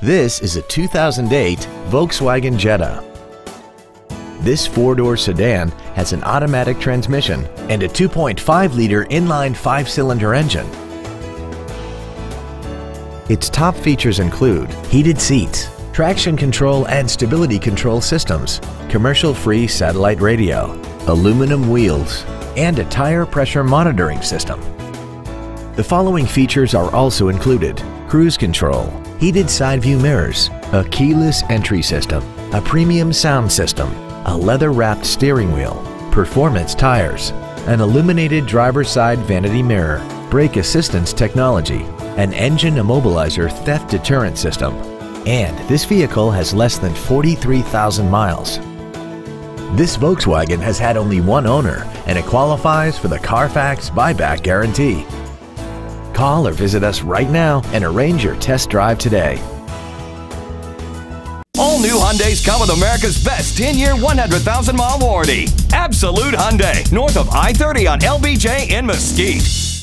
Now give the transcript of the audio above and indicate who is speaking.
Speaker 1: This is a 2008 Volkswagen Jetta. This four-door sedan has an automatic transmission and a 2.5-liter inline five-cylinder engine. Its top features include heated seats, traction control and stability control systems, commercial-free satellite radio, aluminum wheels, and a tire pressure monitoring system. The following features are also included. Cruise control, heated side view mirrors, a keyless entry system, a premium sound system, a leather-wrapped steering wheel, performance tires, an illuminated driver's side vanity mirror, brake assistance technology, an engine immobilizer theft deterrent system, and this vehicle has less than 43,000 miles. This Volkswagen has had only one owner and it qualifies for the Carfax buyback guarantee. Call or visit us right now and arrange your test drive today.
Speaker 2: All new Hyundais come with America's best 10-year, 100,000-mile warranty. Absolute Hyundai, north of I-30 on LBJ in Mesquite.